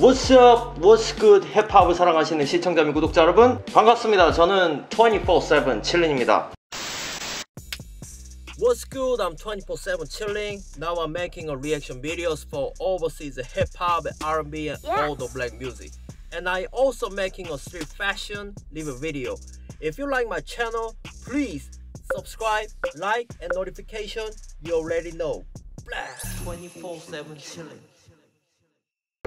What's up? What's good? 힙합을 사랑하시는 시청자 및 구독자 여러분 반갑습니다. 저는 24/7 칠린입니다. What's good? I'm 24/7 chilling. Now I'm making a reaction videos for overseas hip hop, R&B, and all the black music. And I also making a street fashion live video. If you like my channel, please subscribe, like, and notification. You already know. Blast 24/7 chilling.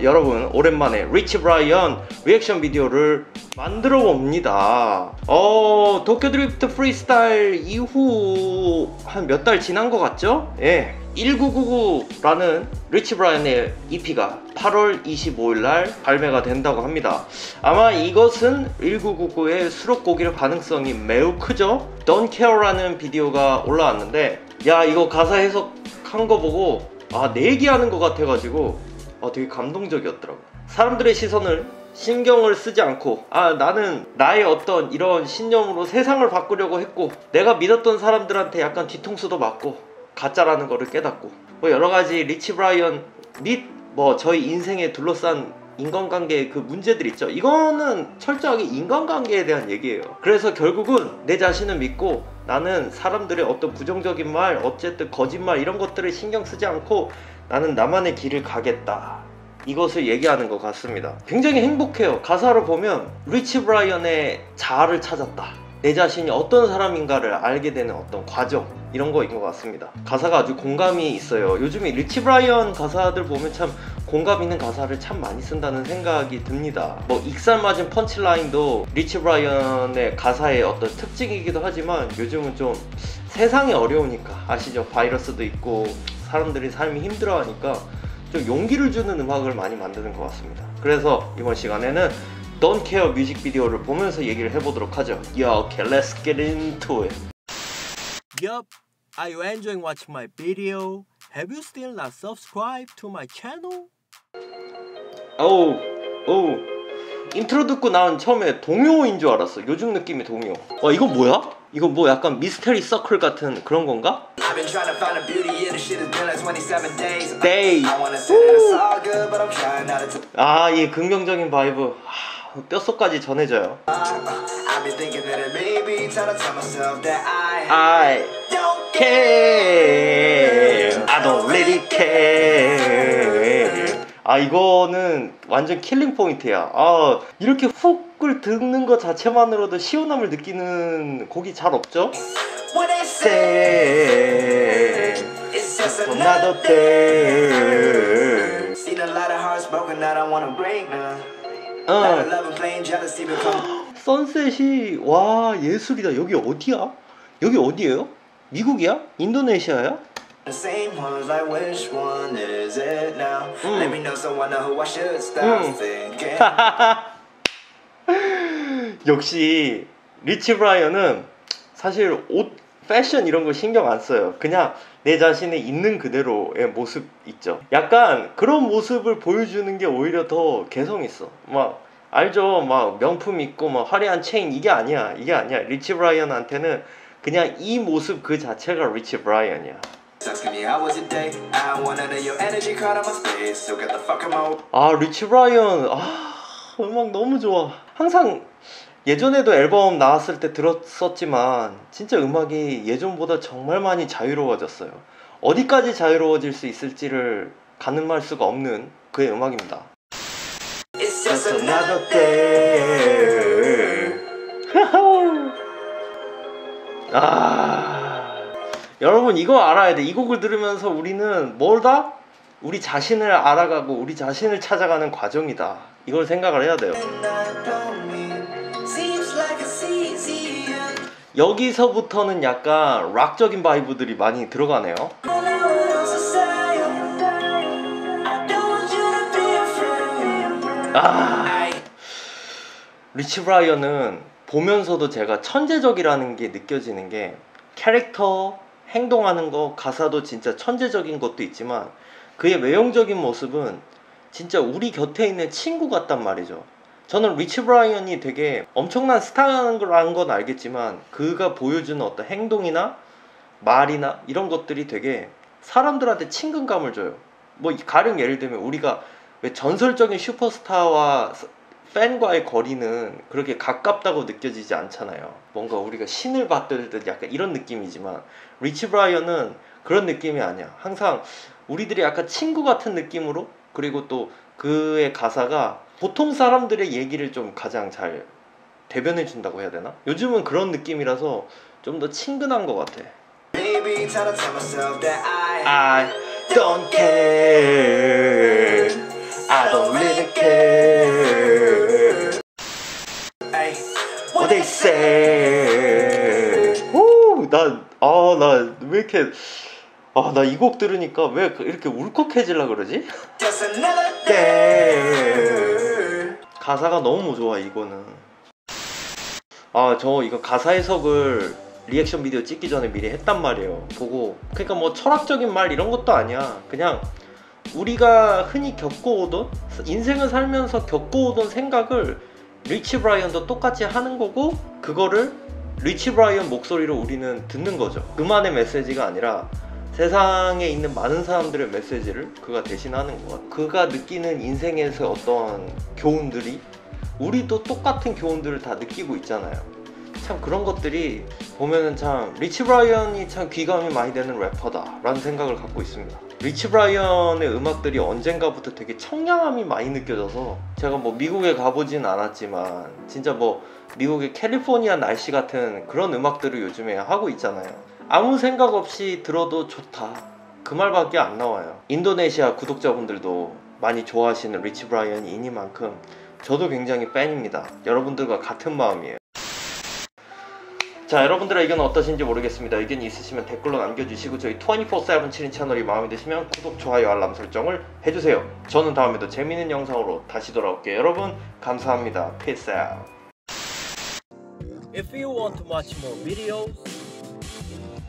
여러분 오랜만에 리치 브라이언 리액션 비디오를 만들어 봅니다. 어 Tokyo Drift Freestyle 이후 한 몇 달 지난 것 같죠? 예 1999라는 리치 브라이언의 EP가 8월 25일 날 발매가 된다고 합니다. 아마 이것은 1999의 수록곡일 가능성이 매우 크죠? Don't Care라는 비디오가 올라왔는데 야 이거 가사 해석한 거 보고 아 내기하는 것 같아가지고 어, 되게 감동적이었더라고. 사람들의 시선을 신경을 쓰지 않고 아 나는 나의 어떤 이런 신념으로 세상을 바꾸려고 했고 내가 믿었던 사람들한테 약간 뒤통수도 맞고 가짜라는 거를 깨닫고 뭐 여러 가지 리치 브라이언 및 뭐 저희 인생에 둘러싼 인간관계의 그 문제들 있죠. 이거는 철저하게 인간관계에 대한 얘기예요. 그래서 결국은 내 자신을 믿고 나는 사람들의 어떤 부정적인 말, 어쨌든 거짓말 이런 것들을 신경 쓰지 않고 나는 나만의 길을 가겠다. 이것을 얘기하는 것 같습니다. 굉장히 행복해요. 가사를 보면 리치 브라이언의 자아를 찾았다. 내 자신이 어떤 사람인가를 알게 되는 어떤 과정 이런 거인 것 같습니다. 가사가 아주 공감이 있어요. 요즘에 리치 브라이언 가사들 보면 참 공감 있는 가사를 참 많이 쓴다는 생각이 듭니다. 뭐 익살 맞은 punchline도 리치 브라이언의 가사의 어떤 특징이기도 하지만 요즘은 좀 세상이 어려우니까 아시죠? 바이러스도 있고 사람들이 삶이 힘들어하니까 좀 용기를 주는 음악을 많이 만드는 것 같습니다. 그래서 이번 시간에는 Don't Care 뮤직비디오를 보면서 얘기를 해보도록 하죠. Yo, okay, let's get into it. Yup, are you enjoying watching my video? Have you still not subscribed to my channel? 오, 오. 인트로 듣고 난 처음에 동요인 줄 알았어. 요즘 느낌의 동요. 와, 이거 뭐야? 이거 뭐 약간 미스테리 서클 같은 그런 건가? Days. 아, 이 긍정적인 vibe. 뼛속까지 전해져요. I don't care. I don't really care. 아 이거는 완전 killing point야. 아 이렇게 hook을 듣는 것 자체만으로도 시원함을 느끼는 곡이 잘 없죠? Say it's just another day. Seen a lot of hearts broken, I don't wanna break none. 어. 선셋이 와 예술이다. 여기 어디야? 여기 어디예요? 미국이야? 인도네시아야? 역시 리치 브라이언은 사실 옷 패션 이런 거 신경 안 써요. 그냥 내 자신의 있는 그대로의 모습 있죠. 약간 그런 모습을 보여주는 게 오히려 더 개성 있어. 막 알죠? 막 명품 있고 막 화려한 체인 이게 아니야. 이게 아니야. 리치 브라이언한테는 그냥 이 모습 그 자체가 리치 브라이언이야. 아 리치 브라이언 아 음악 너무 좋아. 항상 예전에도 앨범 나왔을 때 들었었지만 진짜 음악이 예전보다 정말 많이 자유로워졌어요. 어디까지 자유로워질 수 있을지를 가늠할 수가 없는 그의 음악입니다. It's another day. 아, 여러분 이거 알아야 돼. 이 곡을 들으면서 우리는 뭘다? 우리 자신을 알아가고 우리 자신을 찾아가는 과정이다. 이걸 생각을 해야 돼요. 여기서부터는 약간 락적인 바이브들이 많이 들어가네요. 아, 리치 브라이언은 보면서도 제가 천재적이라는 게 느껴지는 게 캐릭터, 행동하는 거, 가사도 진짜 천재적인 것도 있지만 그의 외형적인 모습은 진짜 우리 곁에 있는 친구 같단 말이죠. 저는 리치 브라이언이 되게 엄청난 스타라는 건 알겠지만 그가 보여주는 어떤 행동이나 말이나 이런 것들이 되게 사람들한테 친근감을 줘요. 뭐 가령 예를 들면 우리가 왜 전설적인 슈퍼스타와 스- 팬과의 거리는 그렇게 가깝다고 느껴지지 않잖아요. 뭔가 우리가 신을 받들듯 약간 이런 느낌이지만 리치 브라이언은 그런 느낌이 아니야. 항상 우리들이 약간 친구 같은 느낌으로 그리고 또 그의 가사가 보통 사람들의 얘기를 좀 가장 잘 대변해 준다고 해야 되나? 요즘은 그런 느낌이라서 좀 더 친근한 것 같아. I don't care. I don't really care. What they say. 오, 나, 아, 나 왜 이렇게, 아, 나 이 곡 들으니까 왜 이렇게 울컥해질라 그러지? just another day. 가사가 너무 좋아, 이거는. 아, 저 이거 가사 해석을 리액션 비디오 찍기 전에 미리 했단 말이에요. 보고. 그러니까 뭐 철학적인 말 이런 것도 아니야. 그냥 우리가 흔히 겪어오던, 인생을 살면서 겪어오던 생각을 리치 브라이언도 똑같이 하는 거고, 그거를 리치 브라이언 목소리로 우리는 듣는 거죠. 그만의 메시지가 아니라 세상에 있는 많은 사람들의 메시지를 그가 대신하는 것 같아요. 그가 느끼는 인생에서 어떤 교훈들이 우리도 똑같은 교훈들을 다 느끼고 있잖아요. 참 그런 것들이 보면은 참 리치 브라이언이 참 귀감이 많이 되는 래퍼다라는 생각을 갖고 있습니다. 리치 브라이언의 음악들이 언젠가부터 되게 청량함이 많이 느껴져서 제가 뭐 미국에 가보진 않았지만 진짜 뭐 미국의 캘리포니아 날씨 같은 그런 음악들을 요즘에 하고 있잖아요. 아무 생각 없이 들어도 좋다. 그 말밖에 안 나와요. 인도네시아 구독자분들도 많이 좋아하시는 리치 브라이언이 이니만큼 저도 굉장히 팬입니다. 여러분들과 같은 마음이에요. 자, 여러분들의 의견은 어떠신지 모르겠습니다. 의견이 있으시면 댓글로 남겨주시고 저희 24-7 7인 채널이 마음에 드시면 구독, 좋아요, 알람 설정을 해주세요. 저는 다음에도 재밌는 영상으로 다시 돌아올게요. 여러분 감사합니다. Peace out. If you want to watch more videos,